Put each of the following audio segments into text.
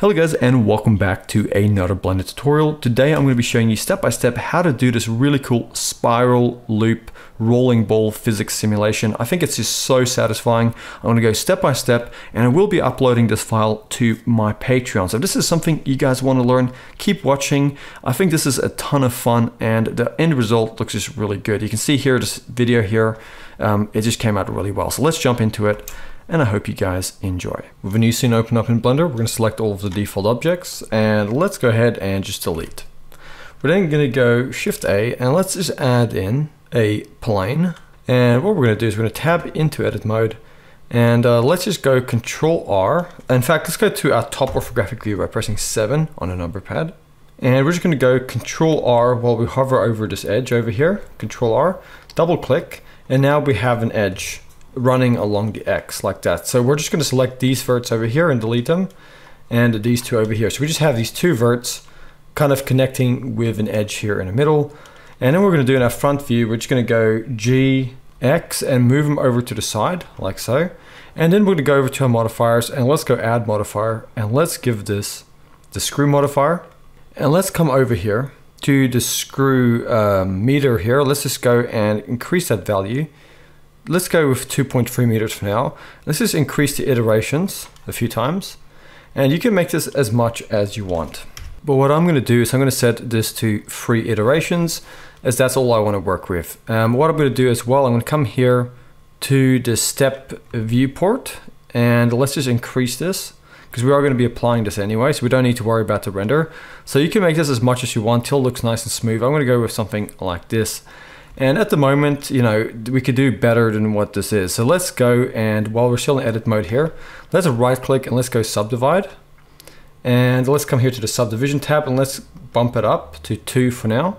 Hello guys and welcome back to another Blender tutorial. Today I'm going to be showing you step by step how to do this really cool spiral loop rolling ball physics simulation. I think it's just so satisfying. I'm going to go step by step and I will be uploading this file to my Patreon. So if this is something you guys want to learn, keep watching. I think this is a ton of fun and the end result looks just really good. You can see here this video here, um, it just came out really well. So let's jump into it and I hope you guys enjoy. With a new scene open up in Blender, we're going to select all of the default objects and let's go ahead and just delete. We're then going to go Shift A and let's just add in a plane. And what we're going to do is we're going to tab into edit mode and uh, let's just go Control R. In fact, let's go to our top orthographic view by pressing 7 on a number pad. And we're just going to go Control R while we hover over this edge over here. Control R, double click, and now we have an edge running along the X like that. So we're just going to select these verts over here and delete them and these two over here. So we just have these two verts kind of connecting with an edge here in the middle. And then we're going to do in our front view, we're just going to go G, X and move them over to the side like so. And then we're going to go over to our modifiers and let's go add modifier and let's give this the screw modifier. And let's come over here to the screw um, meter here. Let's just go and increase that value let's go with 2.3 meters for now. Let's just increase the iterations a few times. And you can make this as much as you want. But what I'm going to do is I'm going to set this to three iterations as that's all I want to work with. Um, what I'm going to do as well, I'm going to come here to the step viewport and let's just increase this because we are going to be applying this anyway, so we don't need to worry about the render. So you can make this as much as you want till it looks nice and smooth. I'm going to go with something like this. And at the moment, you know, we could do better than what this is. So let's go and while we're still in edit mode here, let's right click and let's go subdivide. And let's come here to the subdivision tab and let's bump it up to two for now.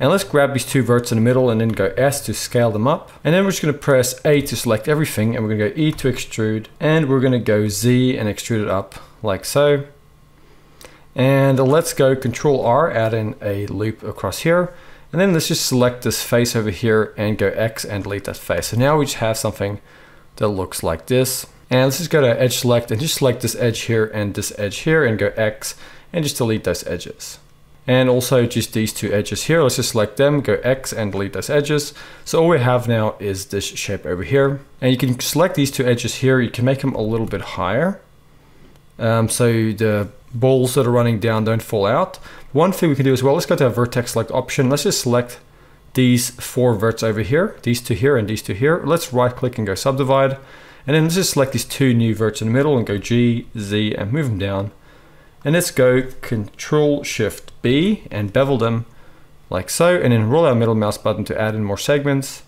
And let's grab these two verts in the middle and then go S to scale them up. And then we're just gonna press A to select everything and we're gonna go E to extrude and we're gonna go Z and extrude it up like so. And let's go Control R, add in a loop across here. And then let's just select this face over here and go X and delete that face. So now we just have something that looks like this. And let's just go to edge select and just select this edge here and this edge here and go X and just delete those edges. And also just these two edges here, let's just select them, go X and delete those edges. So all we have now is this shape over here. And you can select these two edges here, you can make them a little bit higher. Um, so the balls that are running down don't fall out. One thing we can do as well, let's go to our vertex select option. Let's just select these four verts over here, these two here and these two here. Let's right click and go subdivide. And then let's just select these two new verts in the middle and go G, Z and move them down. And let's go Control Shift B and bevel them like so. And then roll our middle mouse button to add in more segments.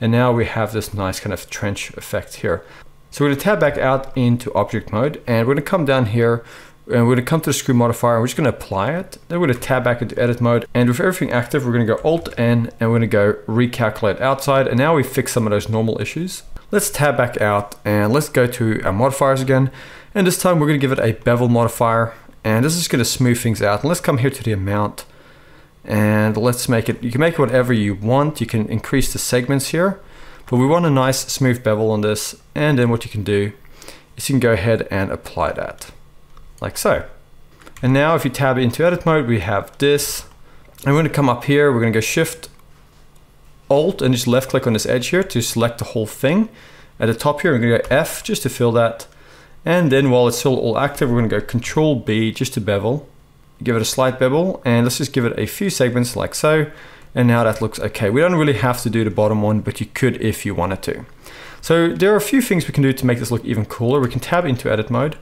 And now we have this nice kind of trench effect here. So we're going to tab back out into object mode and we're going to come down here and we're going to come to the screw modifier and we're just going to apply it. Then we're going to tab back into edit mode and with everything active we're going to go Alt N and we're going to go recalculate outside and now we fix some of those normal issues. Let's tab back out and let's go to our modifiers again and this time we're going to give it a bevel modifier and this is going to smooth things out and let's come here to the amount and let's make it, you can make whatever you want. You can increase the segments here but we want a nice smooth bevel on this. And then what you can do is you can go ahead and apply that like so. And now if you tab into edit mode, we have this. I'm going to come up here. We're going to go shift alt and just left click on this edge here to select the whole thing. At the top here, we're going to go F just to fill that. And then while it's still all active, we're going to go control B just to bevel. Give it a slight bevel and let's just give it a few segments like so and now that looks okay. We don't really have to do the bottom one, but you could if you wanted to. So there are a few things we can do to make this look even cooler. We can tab into edit mode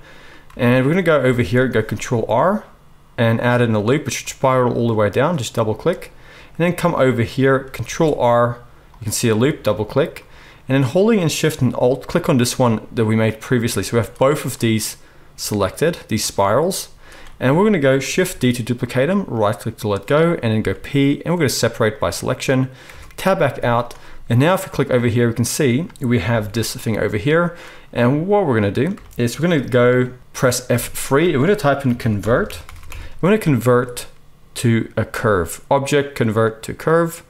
and we're gonna go over here, go control R and add in a loop, which should spiral all the way down, just double click. And then come over here, control R, you can see a loop, double click. And then holding in shift and alt, click on this one that we made previously. So we have both of these selected, these spirals. And we're going to go Shift D to duplicate them, right click to let go, and then go P, and we're going to separate by selection, tab back out, and now if we click over here, we can see we have this thing over here. And what we're going to do is we're going to go press F3, and we're going to type in convert. We're going to convert to a curve, object convert to curve.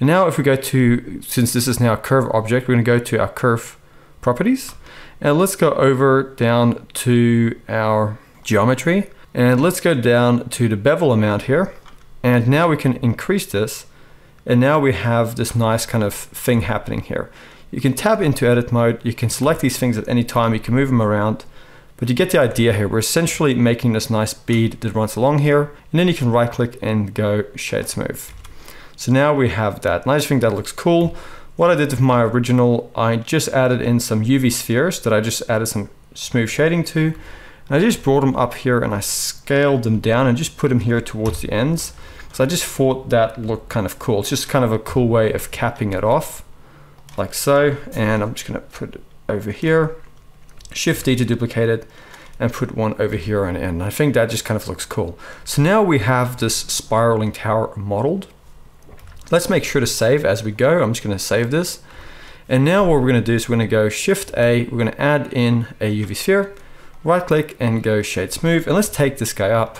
And now if we go to, since this is now a curve object, we're going to go to our curve properties. And let's go over down to our geometry. And let's go down to the bevel amount here. And now we can increase this. And now we have this nice kind of thing happening here. You can tab into edit mode. You can select these things at any time. You can move them around. But you get the idea here. We're essentially making this nice bead that runs along here. And then you can right click and go shade smooth. So now we have that. Nice thing that looks cool. What I did with my original, I just added in some UV spheres that I just added some smooth shading to. And I just brought them up here and I scaled them down and just put them here towards the ends. So I just thought that looked kind of cool. It's just kind of a cool way of capping it off like so. And I'm just gonna put it over here, Shift D to duplicate it and put one over here on end. I think that just kind of looks cool. So now we have this spiraling tower modeled. Let's make sure to save as we go. I'm just gonna save this. And now what we're gonna do is we're gonna go Shift A, we're gonna add in a UV sphere, right click and go shade smooth. And let's take this guy up.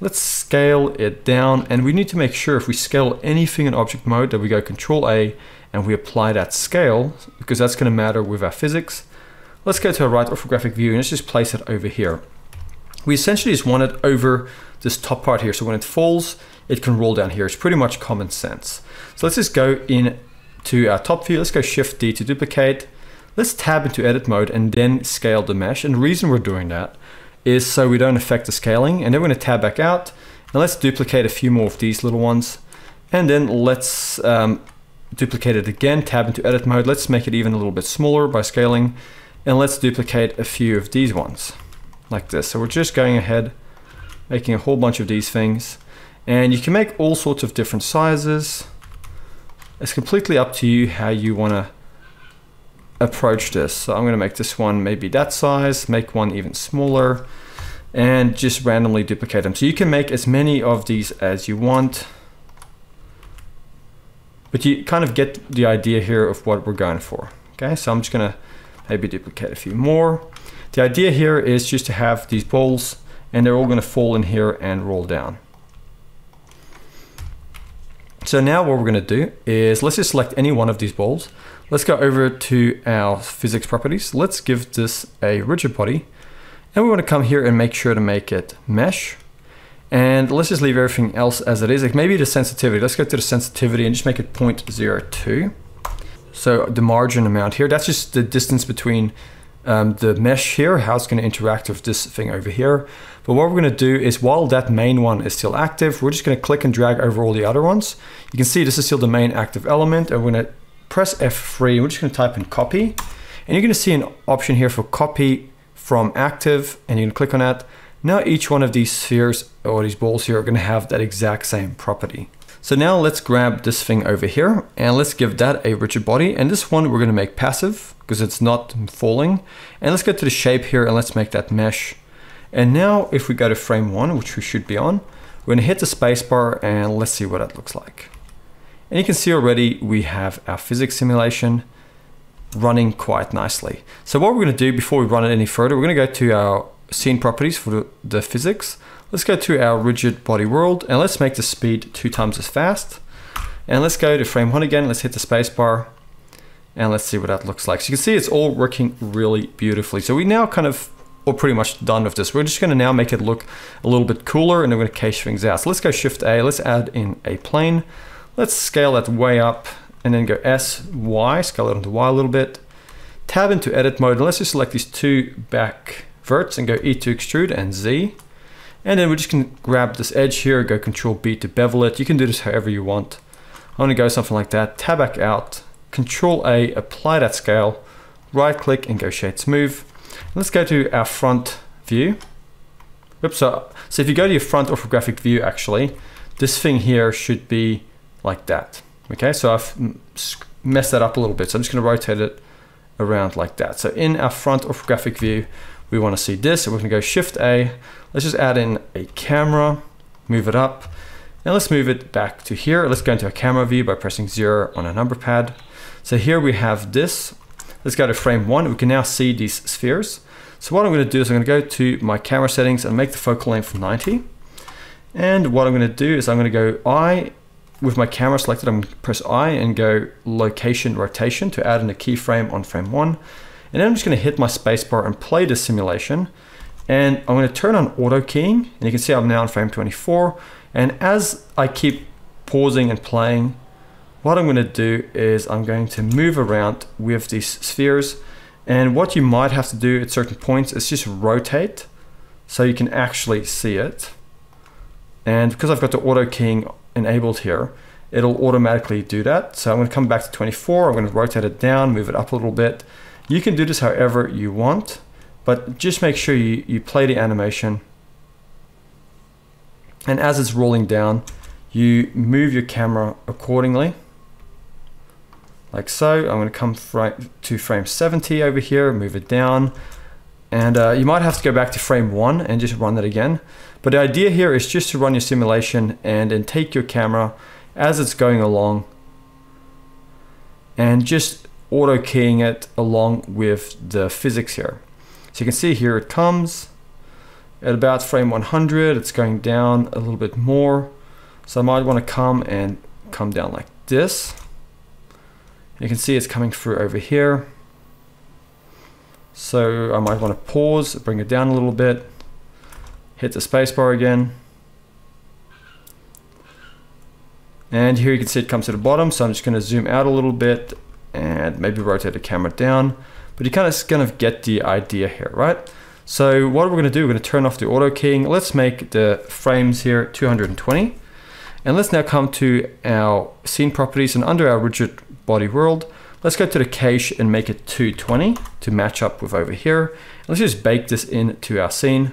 Let's scale it down. And we need to make sure if we scale anything in object mode that we go Control A and we apply that scale because that's gonna matter with our physics. Let's go to a right orthographic view and let's just place it over here. We essentially just want it over this top part here. So when it falls, it can roll down here. It's pretty much common sense. So let's just go in to our top view. Let's go Shift D to duplicate. Let's tab into edit mode and then scale the mesh. And the reason we're doing that is so we don't affect the scaling. And then we're gonna tab back out and let's duplicate a few more of these little ones. And then let's um, duplicate it again, tab into edit mode. Let's make it even a little bit smaller by scaling. And let's duplicate a few of these ones like this. So we're just going ahead, making a whole bunch of these things. And you can make all sorts of different sizes. It's completely up to you how you want to approach this. So I'm going to make this one maybe that size, make one even smaller, and just randomly duplicate them. So you can make as many of these as you want. But you kind of get the idea here of what we're going for. Okay, so I'm just going to maybe duplicate a few more. The idea here is just to have these balls and they're all going to fall in here and roll down. So now what we're going to do is let's just select any one of these balls. Let's go over to our physics properties. Let's give this a rigid body. And we want to come here and make sure to make it mesh. And let's just leave everything else as it is. Like maybe the sensitivity. Let's go to the sensitivity and just make it 0.02. So the margin amount here, that's just the distance between um, the mesh here, how it's going to interact with this thing over here. But what we're going to do is while that main one is still active, we're just going to click and drag over all the other ones. You can see this is still the main active element and we're going to press F3. We're just going to type in copy and you're going to see an option here for copy from active and you can click on that. Now each one of these spheres or these balls here are going to have that exact same property. So now let's grab this thing over here and let's give that a rigid body. And this one we're going to make passive because it's not falling. And let's go to the shape here and let's make that mesh. And now if we go to frame one, which we should be on, we're going to hit the spacebar and let's see what that looks like. And you can see already we have our physics simulation running quite nicely. So what we're going to do before we run it any further, we're going to go to our scene properties for the, physics. Let's go to our rigid body world and let's make the speed two times as fast. And let's go to frame one again. Let's hit the spacebar and let's see what that looks like. So you can see it's all working really beautifully. So we now kind of are pretty much done with this. We're just gonna now make it look a little bit cooler and we're gonna cache things out. So let's go Shift A, let's add in a plane. Let's scale that way up and then go S, Y, scale it onto Y a little bit. Tab into edit mode and let's just select these two back verts and go E to extrude and Z. And then we're just gonna grab this edge here, go Control B to bevel it. You can do this however you want. I'm gonna go something like that, tab back out, Control A, apply that scale, right click and go shade smooth. Let's go to our front view. Oops, so, so if you go to your front orthographic view actually, this thing here should be like that. Okay, so I've messed that up a little bit. So I'm just gonna rotate it around like that. So in our front orthographic view, we wanna see this, so we're gonna go Shift A, Let's just add in a camera, move it up, and let's move it back to here. Let's go into a camera view by pressing zero on a number pad. So here we have this. Let's go to frame one. We can now see these spheres. So what I'm gonna do is I'm gonna go to my camera settings and make the focal length 90. And what I'm gonna do is I'm gonna go I, with my camera selected, I'm gonna press I and go location rotation to add in a keyframe on frame one. And then I'm just gonna hit my spacebar and play the simulation And I'm going to turn on auto keying and you can see I'm now on frame 24. And as I keep pausing and playing, what I'm going to do is I'm going to move around with these spheres. And what you might have to do at certain points is just rotate so you can actually see it. And because I've got the auto keying enabled here, it'll automatically do that. So I'm going to come back to 24. I'm going to rotate it down, move it up a little bit. You can do this however you want, but just make sure you, you play the animation. And as it's rolling down, you move your camera accordingly. Like so, I'm going to come to frame 70 over here, move it down. And uh, you might have to go back to frame one and just run that again. But the idea here is just to run your simulation and then take your camera as it's going along and just auto keying it along with the physics here. So you can see here it comes at about frame 100, it's going down a little bit more. So I might want to come and come down like this. You can see it's coming through over here. So I might want to pause, bring it down a little bit, hit the spacebar again. And here you can see it comes to the bottom. So I'm just going to zoom out a little bit and maybe rotate the camera down. But you kind of kind of get the idea here, right? So what we're going to do, we're going to turn off the auto keying. Let's make the frames here 220. And let's now come to our scene properties and under our rigid body world, let's go to the cache and make it 220 to match up with over here. Let's just bake this into our scene.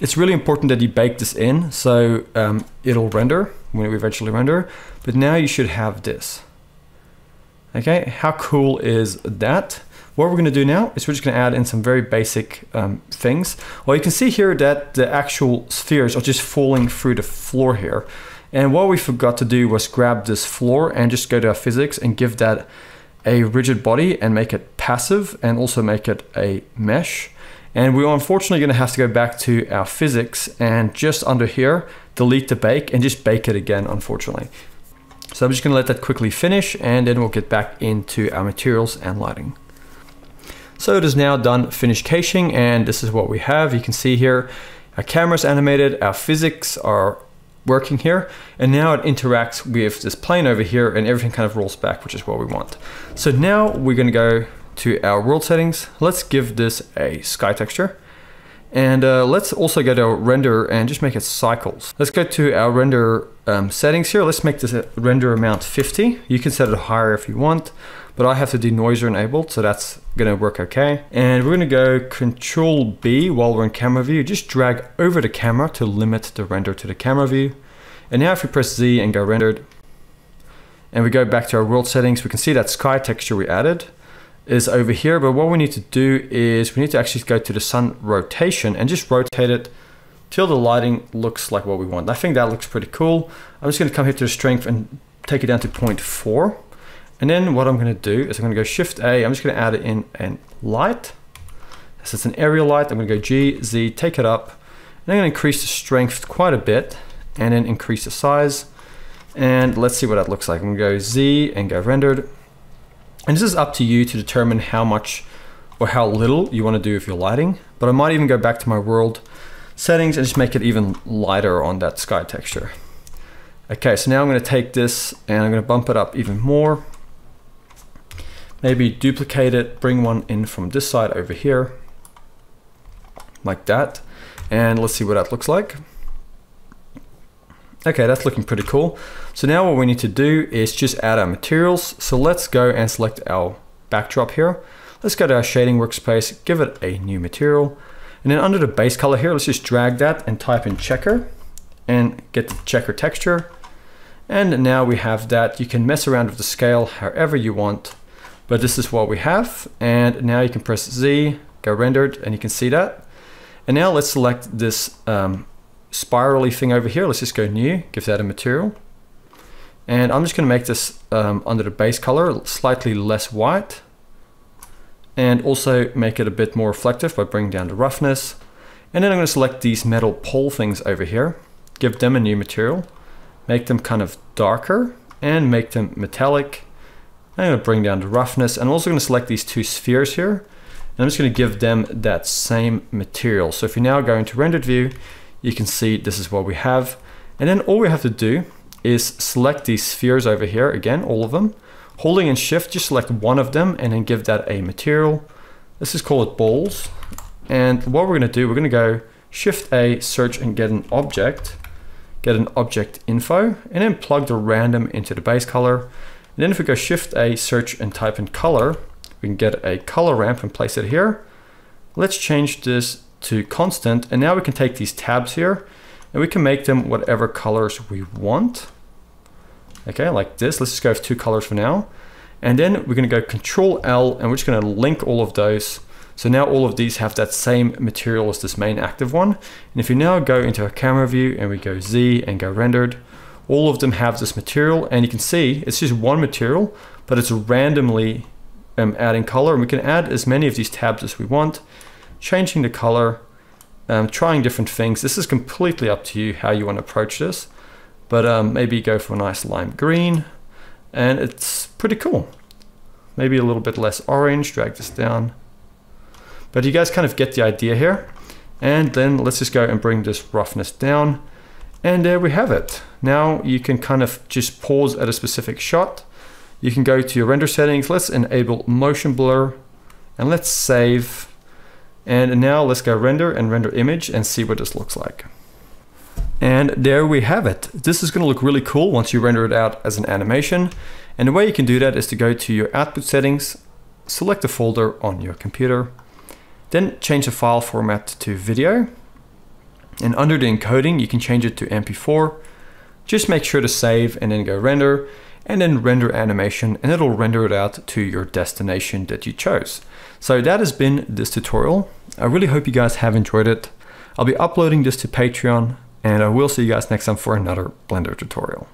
It's really important that you bake this in so um, it'll render when we eventually render. But now you should have this. Okay, how cool is that? What we're gonna do now is we're just gonna add in some very basic um, things. Well, you can see here that the actual spheres are just falling through the floor here. And what we forgot to do was grab this floor and just go to our physics and give that a rigid body and make it passive and also make it a mesh. And we're unfortunately gonna have to go back to our physics and just under here, delete the bake and just bake it again, unfortunately. So I'm just gonna let that quickly finish and then we'll get back into our materials and lighting. So it is now done finished caching and this is what we have. You can see here, our camera's animated, our physics are working here, and now it interacts with this plane over here and everything kind of rolls back, which is what we want. So now we're gonna go to our world settings. Let's give this a sky texture. And uh, let's also go to render and just make it cycles. Let's go to our render um, settings here. Let's make this render amount 50. You can set it higher if you want, but I have the denoiser enabled, so that's gonna work okay. And we're gonna go Control B while we're in camera view. Just drag over the camera to limit the render to the camera view. And now if we press Z and go rendered, and we go back to our world settings, we can see that sky texture we added is over here. But what we need to do is we need to actually go to the sun rotation and just rotate it till the lighting looks like what we want. I think that looks pretty cool. I'm just gonna come here to the strength and take it down to 0.4. And then what I'm gonna do is I'm gonna go Shift A, I'm just gonna add it in a light. So it's an area light, I'm gonna go G, Z, take it up, and I'm gonna increase the strength quite a bit, and then increase the size. And let's see what that looks like. I'm gonna go Z and go rendered. And this is up to you to determine how much or how little you want to do with your lighting. But I might even go back to my world settings and just make it even lighter on that sky texture. Okay, so now I'm going to take this and I'm going to bump it up even more. Maybe duplicate it, bring one in from this side over here, like that. And let's see what that looks like. Okay, that's looking pretty cool. So now what we need to do is just add our materials. So let's go and select our backdrop here. Let's go to our shading workspace, give it a new material. And then under the base color here, let's just drag that and type in checker and get the checker texture. And now we have that. You can mess around with the scale however you want, but this is what we have. And now you can press Z, go rendered, and you can see that. And now let's select this um, spirally thing over here. Let's just go new, give that a material. And I'm just gonna make this um, under the base color slightly less white and also make it a bit more reflective by bringing down the roughness. And then I'm gonna select these metal pole things over here, give them a new material, make them kind of darker and make them metallic. I'm gonna bring down the roughness and I'm also gonna select these two spheres here And I'm just going to give them that same material. So if you now go into rendered view, you can see this is what we have. And then all we have to do is select these spheres over here, again, all of them. Holding in shift, just select one of them and then give that a material. Let's just call it balls. And what we're gonna do, we're gonna go shift A, search and get an object, get an object info, and then plug the random into the base color. And then if we go shift A, search and type in color, we can get a color ramp and place it here. Let's change this to constant. And now we can take these tabs here and we can make them whatever colors we want. Okay, like this. Let's just go with two colors for now. And then we're gonna go control L and we're just gonna link all of those. So now all of these have that same material as this main active one. And if you now go into a camera view and we go Z and go rendered, all of them have this material and you can see it's just one material, but it's randomly um, adding color and we can add as many of these tabs as we want, changing the color, um, trying different things. This is completely up to you how you want to approach this, but um, maybe go for a nice lime green and it's pretty cool. Maybe a little bit less orange, drag this down. But you guys kind of get the idea here. And then let's just go and bring this roughness down. And there we have it. Now you can kind of just pause at a specific shot you can go to your render settings. Let's enable motion blur and let's save. And now let's go render and render image and see what this looks like. And there we have it. This is going to look really cool once you render it out as an animation. And the way you can do that is to go to your output settings, select a folder on your computer, then change the file format to video. And under the encoding, you can change it to MP4. Just make sure to save and then go render and then render animation and it'll render it out to your destination that you chose. So that has been this tutorial. I really hope you guys have enjoyed it. I'll be uploading this to Patreon and I will see you guys next time for another Blender tutorial.